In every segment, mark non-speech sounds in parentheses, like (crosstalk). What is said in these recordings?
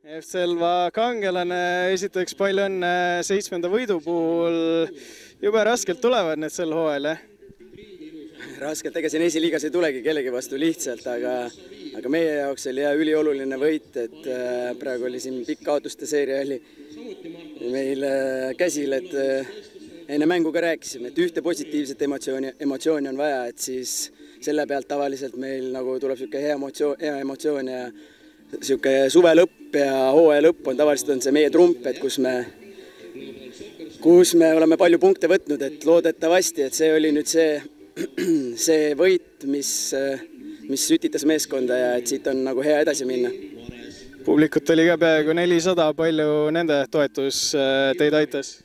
FC Elva kangelane, esiteks palju õnne seitsmenda võidu puhul. jube raskelt tulevad need sel hooajal, jah? raskelt, ega siin esiliigas ei tulegi kellegi vastu lihtsalt, aga, aga meie jaoks oli jah ülioluline võit, et äh, praegu oli siin pikk kaotuste seeria oli meil äh, käsil, et äh, enne mängu ka rääkisime, et ühte positiivset emotsiooni, emotsiooni on vaja, et siis selle pealt tavaliselt meil nagu tuleb niisugune hea emotsioon, hea emotsioon ja niisugune suve lõpp ja hooaja lõpp on tavaliselt on see meie trump, et kus me, kus me oleme palju punkte võtnud, et loodetavasti, et see oli nüüd see, (clears throat) see võit, mis, mis sütitas meeskonda ja et siit on nagu hea edasi minna. publikut oli ka peaaegu nelisada, palju nende toetus äh, teid aitas?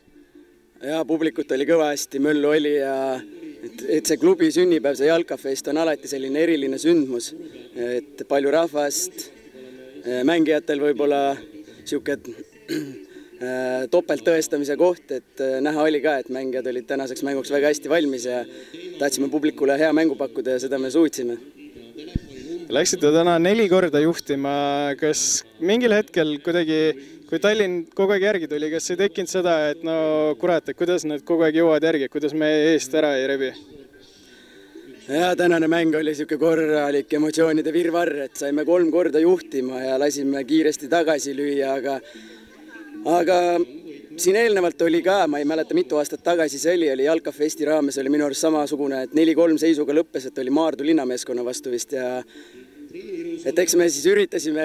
jaa, publikut oli kõvasti, möllu oli ja et, et see klubi sünnipäev, see jalkafest on alati selline eriline sündmus, et palju rahvast mängijatel võib-olla niisugune äh, topelttõestamise koht, et äh, näha oli ka, et mängijad olid tänaseks mänguks väga hästi valmis ja tahtsime publikule hea mängu pakkuda ja seda me suutsime. Läksite täna neli korda juhtima, kas mingil hetkel kuidagi, kui Tallinn kogu aeg järgi tuli, kas ei tekkinud seda, et no kurat, et kuidas nad kogu aeg jõuavad järgi, kuidas me eest ära ei rebi? Ja tänane mäng oli niisugune korralik emotsioonide virvarr, et saime kolm korda juhtima ja lasime kiiresti tagasi lüüa, aga aga siin eelnevalt oli ka, ma ei mäleta, mitu aastat tagasi see oli, oli jalkafesti raames oli minu arust samasugune, et neli-kolm seisuga lõppes, et oli Maardu linnameeskonna vastu vist ja et eks me siis üritasime,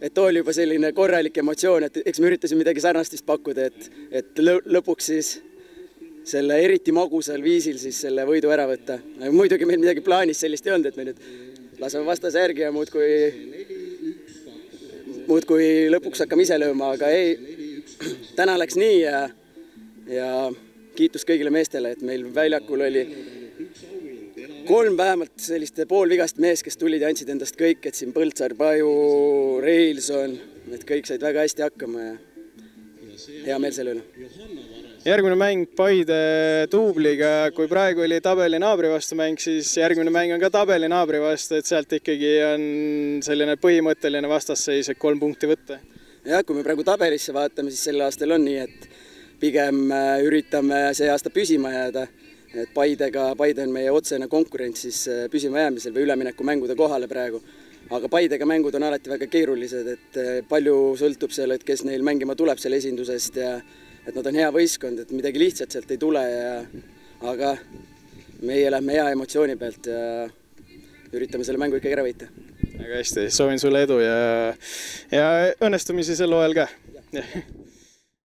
et oli juba selline korralik emotsioon, et eks me üritasime midagi sarnast vist pakkuda, et, et lõpuks siis selle eriti magusal viisil siis selle võidu ära võtta. muidugi meil midagi plaanis sellist ei olnud, et me nüüd laseme vastase järgi ja muudkui, muudkui lõpuks hakkame ise lööma, aga ei, täna läks nii ja, ja kiitus kõigile meestele, et meil väljakul oli kolm vähemalt sellist poolvigast meest, kes tulid ja andsid endast kõik, et siin Põltsaar, Paju, Reilson, et kõik said väga hästi hakkama ja hea meel selle üle järgmine mäng Paide duubliga, kui praegu oli tabeli naabri vastu mäng, siis järgmine mäng on ka tabeli naabri vastu, et sealt ikkagi on selline põhimõtteline vastasseis, et kolm punkti võtta. jah, kui me praegu tabelisse vaatame, siis sel aastal on nii, et pigem äh, üritame see aasta püsima jääda, et Paidega, Paide on meie otsene konkurent siis äh, püsimajäämisel või üleminekumängude kohale praegu. Aga Paidega mängud on alati väga keerulised, et äh, palju sõltub seal, et kes neil mängima tuleb seal esindusest ja et nad on hea võistkond, et midagi lihtsat sealt ei tule ja aga meie lähme hea emotsiooni pealt ja üritame selle mängu ikkagi ära võita. väga hästi, soovin sulle edu ja, ja õnnestumisi sel hooajal ka